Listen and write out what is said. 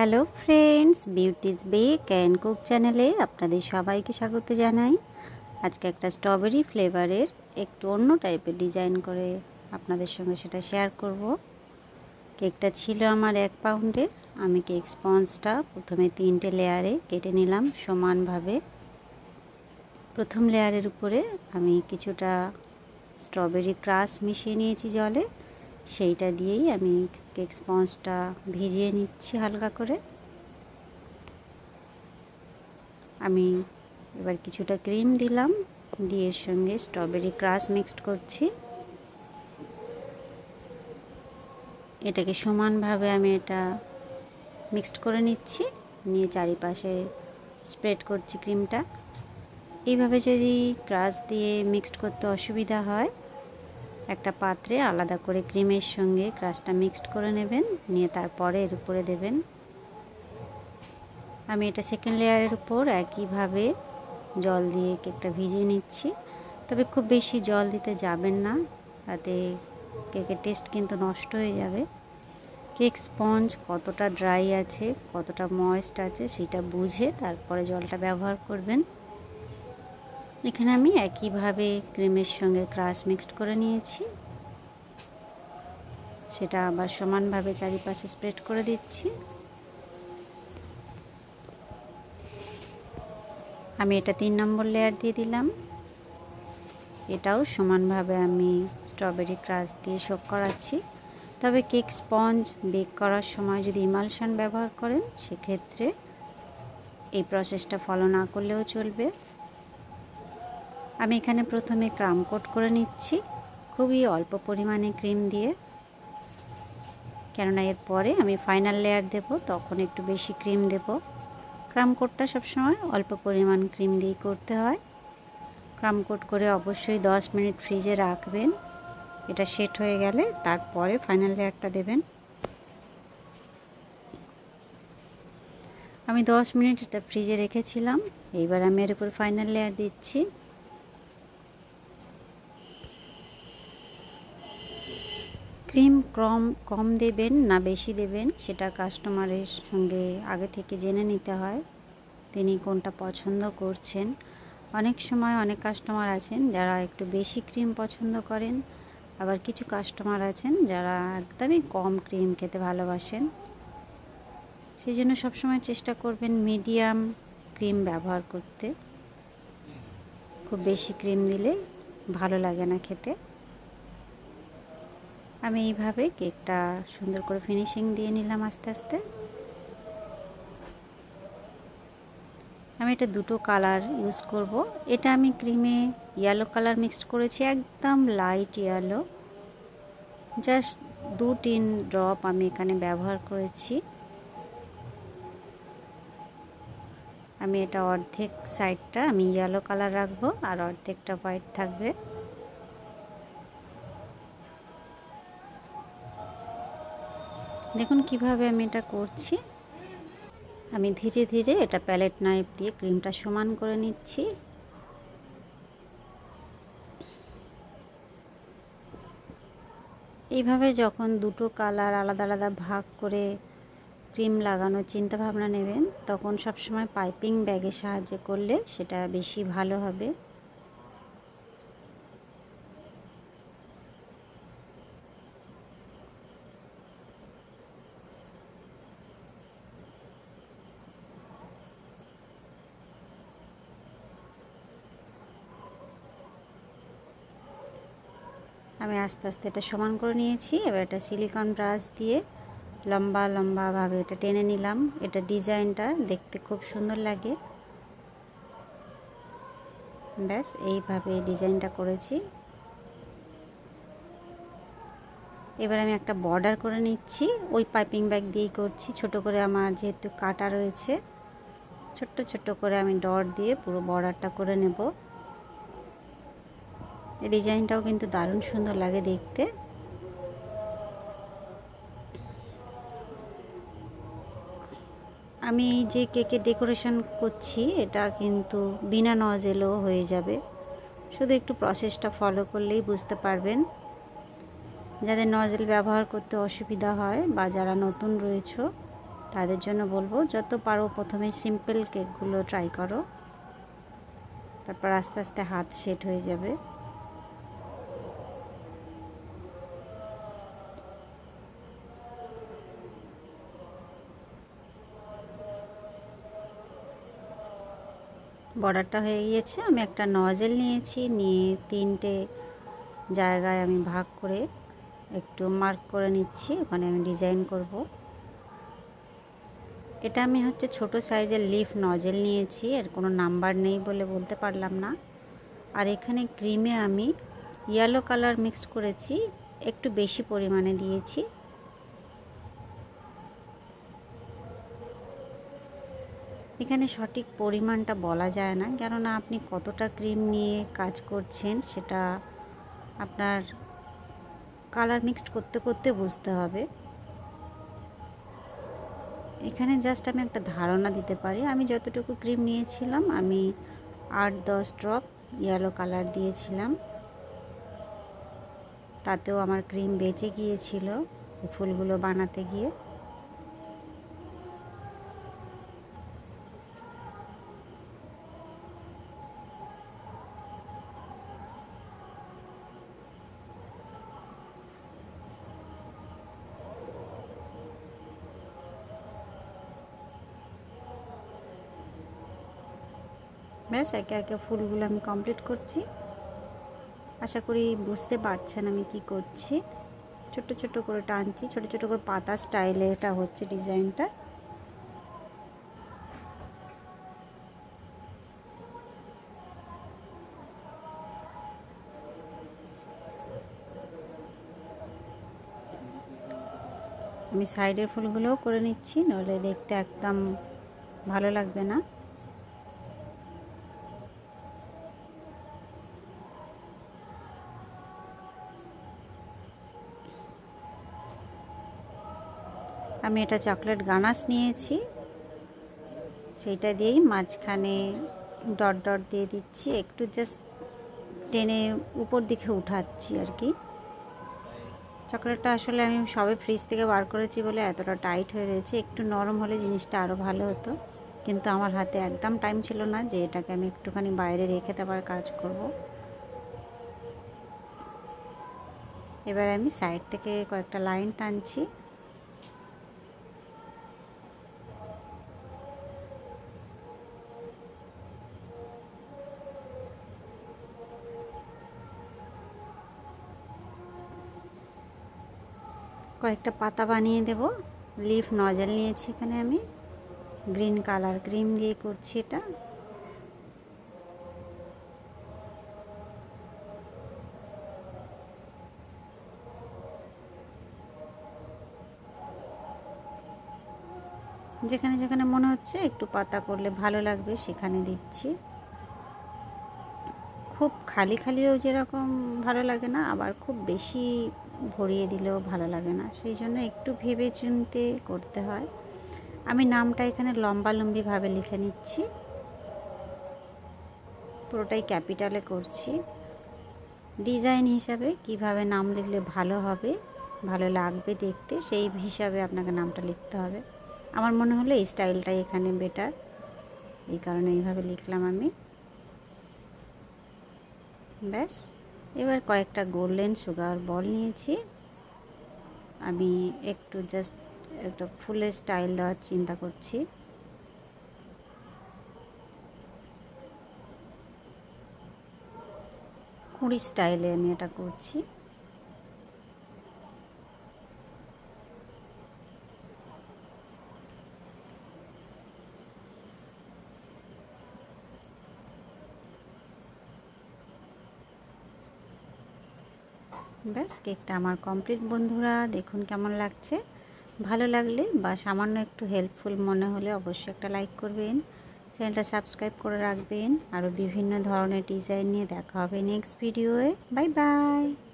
Hello friends, beauty's bake and cook চ্যানেলে আপনাদের সবাইকে স্বাগত জানাই। আজকে একটা স্ট্রবেরি ফ্লেভারের একটু অন্য টাইপের ডিজাইন করে আপনাদের সঙ্গে সেটা শেয়ার করব। কেকটা ছিল আমার এক পাউন্ডের আমি কেক স্পঞ্জটা প্রথমে তিনটে লেয়ারে কেটে নিলাম সমানভাবে। প্রথম লেয়ারের উপরে আমি কিছুটা স্ট্রবেরি ক্রাশ মিশিয়ে নিয়েছি জলে। সেইটা দিয়েই আমি কেক স্পঞ্জটা ভিজিয়ে নিচ্ছি হালকা করে। আমি এবার কিছুটা ক্রিম দিলাম, দিয়ে সঙ্গে স্ট্রবেরি ক্রাশ মিক্সড করছি। এটাকে সমানভাবে আমি এটা মিক্সড করে নিচ্ছি, নিয়ে চারিপাশে স্প্রেড করছি ক্রিমটা। এইভাবে যদি ক্রাশ দিয়ে মিক্সড করতে অসুবিধা হয় একটা পাত্রে আলাদা করে ক্রিমের সঙ্গে ক্রাশটা মিক্সড করে নেবেন, নিয়ে তারপরে এর উপরে দেবেন। আমি এটা সেকেন্ড লেয়ারের উপর একইভাবে জল দিয়ে কেকটা ভিজিয়ে নিচ্ছি। তবে খুব বেশি জল দিতে যাবেন না, তাতে কেকের টেস্ট কিন্তু নষ্ট হয়ে যাবে। কেক স্পঞ্জ কতটা ড্রাই আছে, কতটা ময়েস্ট আছে, সেটা বুঝে তারপরে জলটা ব্যবহার করবেন। এখানে আমি একইভাবে ক্রিমের সঙ্গে ক্রাশ মিক্সড করে নিয়েছি। সেটা আবার সমানভাবে চারিপাশে স্প্রেড করে দিচ্ছি। আমি এটা তিন নম্বর লেয়ার দিয়ে দিলাম। এটাও সমানভাবে আমি স্ট্রবেরি ক্রাশ দিয়ে শোক করাচ্ছি। তবে কেক স্পঞ্জ বেক করার সময় যদি ইমালশান ব্যবহার করেন, সেক্ষেত্রে এই প্রসেসটা ফলো না করলেও চলবে। আমি এখানে প্রথমে ক্রাম কোট করে নিচ্ছি। খুবই অল্প পরিমাণে ক্রিম দিয়ে। কেননা এরপরে আমি ফাইনাল লেয়ার দেব, তখন একটু বেশি ক্রিম দেব। ক্রাম কোটটা সবসময় অল্প পরিমাণ ক্রিম দিয়ে করতে হয়। ক্রাম কোট করে অবশ্যই 10 মিনিট ফ্রিজে রাখবেন। এটা সেট হয়ে গেলে তারপরে ফাইনাল লেয়ারটা দেবেন। আমি 10 মিনিট এটা ফ্রিজে রেখেছিলাম। এইবার আমি এর উপর ফাইনাল লেয়ার দিচ্ছি। ক্রিম কম কম দেবেন না বেশি দেবেন, সেটা কাস্টমারের সঙ্গে আগে থেকে জেনে নিতে হয় তিনি কোনটা পছন্দ করছেন। অনেক সময় অনেক কাস্টমার আছেন যারা একটু বেশি ক্রিম পছন্দ করেন, আবার কিছু কাস্টমার আছেন যারা একদমই কম ক্রিম খেতে ভালোবাসেন। সেই জন্য সবসময় চেষ্টা করবেন মিডিয়াম ক্রিম ব্যবহার করতে। খুব বেশি ক্রিম দিলে ভালো লাগে না খেতে। আমি এইভাবে কেকটা সুন্দর করে ফিনিশিং দিয়ে নিলাম আস্তে আস্তে। আমি এটা দুটো কালার ইউজ করব। এটা আমি ক্রিমে ইয়েলো কালার মিক্সড করেছি, একদম লাইট ইয়েলো জাস্ট দু তিন ড্রপ আমি এখানে ব্যবহার করেছি। আমি এটা অর্ধেক সাইডটা আমি ইয়েলো কালার রাখব আর অর্ধেকটা হোয়াইট থাকবে। দেখুন কীভাবে আমি এটা করছি। আমি ধীরে ধীরে এটা প্যালেট নাইফ দিয়ে ক্রিমটা সমান করে নিচ্ছি। এইভাবে যখন দুটো কালার আলাদা আলাদা ভাগ করে ক্রিম লাগানোর চিন্তা ভাবনা নেবেন, তখন সবসময় পাইপিং ব্যাগের সাহায্যে করলে সেটা বেশি ভালো হবে। আমি আস্তে আস্তে এটা সমান করে নিয়েছি। এবার এটা সিলিকন ব্রাশ দিয়ে লম্বা লম্বাভাবে এটা টেনে নিলাম। এটা ডিজাইনটা দেখতে খুব সুন্দর লাগে। ব্যাস, এইভাবে ডিজাইনটা করেছি। এবার আমি একটা বর্ডার করে নিচ্ছি। ওই পাইপিং ব্যাগ দিয়েই করছি। ছোট করে আমার যেহেতু কাটা রয়েছে, ছোট্ট ছোট্ট করে আমি ডট দিয়ে পুরো বর্ডারটা করে নেব। ডিজাইনটাও কিন্তু দারুণ সুন্দর লাগে দেখতে। আমি যে কেকের ডেকোরেশন করছি, এটা কিন্তু বিনা নজেলও হয়ে যাবে। শুধু একটু প্রসেসটা ফলো করলেই বুঝতে পারবেন। যাদের নজেল ব্যবহার করতে অসুবিধা হয় বা যারা নতুন রয়েছে, তাদের জন্য বলব, যত পারো প্রথমে সিম্পল কেকগুলো ট্রাই করো। তারপর আস্তে আস্তে হাত সেট হয়ে যাবে। বর্ডারটা হয়ে গিয়েছে। আমি একটা নজেল নিয়েছি, নিয়ে তিনটে জায়গায় আমি ভাগ করে একটু মার্ক করে নিচ্ছি, ওখানে আমি ডিজাইন করব। এটা আমি হচ্ছে ছোট সাইজের লিফ নজেল নিয়েছি, এর কোনো নাম্বার নেই বলে বলতে পারলাম না। আর এখানে ক্রিমে আমি ইয়েলো কালার মিক্সড করেছি, একটু বেশি পরিমাণে দিয়েছি। এখানে সঠিক পরিমাণটা বলা যায় না, কেননা আপনি কতটা ক্রিম নিয়ে কাজ করছেন সেটা আপনার কালার মিক্সড করতে করতে বুঝতে হবে। এখানে জাস্ট আমি একটা ধারণা দিতে পারি, আমি যতটুকু ক্রিম নিয়েছিলাম আমি আট দশ ড্রপ ইয়েলো কালার দিয়েছিলাম। তাতেও আমার ক্রিম বেঁচে গিয়েছিল ফুলগুলো বানাতে গিয়ে। ব্যাস একে একে ফুলগুলো আমি কমপ্লিট করছি। আশা করি বুঝতে পারছেন আমি কি করছি। ছোট ছোট করে টানছি, ছোট ছোট করে পাতা স্টাইলে এটা হচ্ছে ডিজাইনটা। আমি সাইডের ফুলগুলোও করে নিচ্ছি, নইলে দেখতে একদম ভালো লাগবে না। আমি এটা চকলেট গানাস নিয়েছি। সেইটা দিয়েই মাঝখানে ডট ডট দিয়ে দিচ্ছি। একটু জাস্ট টেনে উপর দিকে উঠাচ্ছি আর কি। চকলেটটা আসলে আমি সবে ফ্রিজ থেকে বার করেছি বলে এতটা টাইট হয়ে রয়েছে। একটু নরম হলে জিনিসটা আরও ভালো হতো। কিন্তু আমার হাতে একদম টাইম ছিল না যে এটাকে আমি একটুখানি বাইরে রেখে তারপর কাজ করব। এবার আমি সাইড থেকে কয়েকটা লাইন টানছি। কয়েকটা পাতা বানিয়ে দেব। লিফ নজল নিয়েছি এখানে আমি। গ্রিন কালার ক্রিম দিয়ে করছি এটা। যেখানে যেখানে মনে হচ্ছে একটু পাতা করলে ভালো লাগবে, সেখানে দিচ্ছি। খুব খালি খালিও যেরকম ভালো লাগে না, আবার খুব বেশি ভরিয়ে দিলেও ভালো লাগে না। সেই জন্য একটু ভেবে চিনতে করতে হয়। আমি নামটা এখানে লম্বা লম্বিভাবে লিখে নিচ্ছি। পুরোটাই ক্যাপিটালে করছি। ডিজাইন হিসাবে কীভাবে নাম লিখলে ভালো হবে, ভালো লাগবে দেখতে, সেই হিসাবে আপনাকে নামটা লিখতে হবে। আমার মনে হলো এই স্টাইলটাই এখানে বেটার। এই কারণে এইভাবে লিখলাম আমি। ব্যাস। এবার কয়েকটা গোল্ডেন সুগার বল নিয়েছি। আমি একটু জাস্ট একটা ফুলের স্টাইল দেওয়ার চিন্তা করছি। কুড়ি স্টাইলে আমি এটা করছি। ব্যাস, কেকটা আমার কমপ্লিট বন্ধুরা, দেখুন কেমন লাগছে। ভালো লাগলে বা সামান্য একটু হেল্পফুল মনে হলে অবশ্যই একটা লাইক করবেন। চ্যানেলটা সাবস্ক্রাইব করে রাখবেন। আরও বিভিন্ন ধরনের ডিজাইন নিয়ে দেখা হবে নেক্সট ভিডিওয়ে বাই বাই